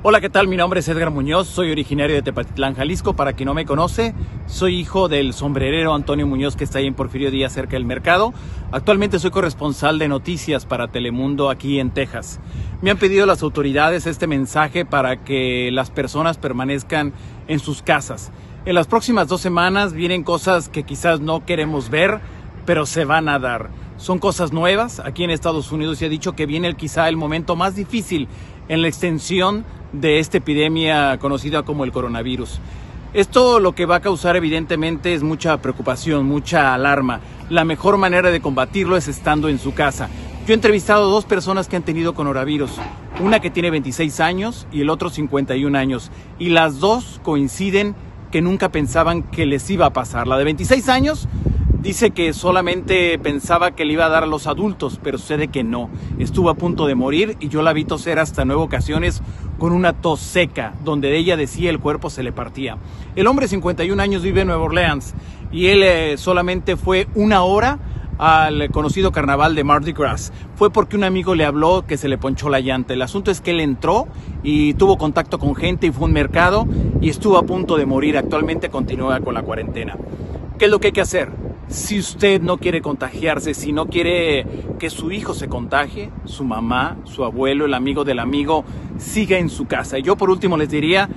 Hola, ¿qué tal? Mi nombre es Edgar Muñoz, soy originario de Tepatitlán, Jalisco. Para quien no me conoce, soy hijo del sombrerero Antonio Muñoz que está ahí en Porfirio Díaz cerca del mercado. Actualmente soy corresponsal de noticias para Telemundo aquí en Texas. Me han pedido las autoridades este mensaje para que las personas permanezcan en sus casas. En las próximas dos semanas vienen cosas que quizás no queremos ver, pero se van a dar. Son cosas nuevas. Aquí en Estados Unidos se ha dicho que viene quizá el momento más difícil en la extensión de esta epidemia conocida como el coronavirus. Esto lo que va a causar evidentemente es mucha preocupación, mucha alarma. La mejor manera de combatirlo es estando en su casa. Yo he entrevistado dos personas que han tenido coronavirus, una que tiene 26 años y el otro 51 años, y las dos coinciden que nunca pensaban que les iba a pasar. La de 26 años Dice que solamente pensaba que le iba a dar a los adultos, pero sucede que no. Estuvo a punto de morir y yo la vi toser hasta nueve ocasiones con una tos seca, donde ella decía el cuerpo se le partía. El hombre de 51 años vive en Nueva Orleans y él eh, solamente fue una hora al conocido carnaval de Mardi Gras. Fue porque un amigo le habló que se le ponchó la llanta. El asunto es que él entró y tuvo contacto con gente y fue un mercado y estuvo a punto de morir. Actualmente continúa con la cuarentena. ¿Qué es lo que hay que hacer? Si usted no quiere contagiarse, si no quiere que su hijo se contagie, su mamá, su abuelo, el amigo del amigo, siga en su casa. Y yo por último les diría,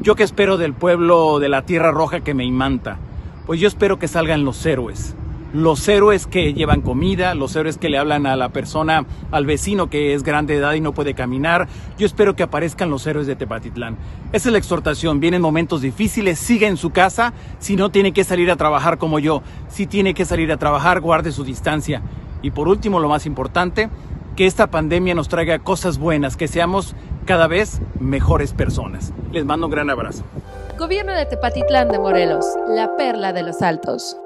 yo que espero del pueblo de la Tierra Roja que me imanta, pues yo espero que salgan los héroes los héroes que llevan comida, los héroes que le hablan a la persona, al vecino que es grande de edad y no puede caminar. Yo espero que aparezcan los héroes de Tepatitlán. Esa es la exhortación. Vienen momentos difíciles, siga en su casa. Si no tiene que salir a trabajar como yo, si tiene que salir a trabajar, guarde su distancia. Y por último, lo más importante, que esta pandemia nos traiga cosas buenas, que seamos cada vez mejores personas. Les mando un gran abrazo. Gobierno de Tepatitlán de Morelos, la perla de los altos.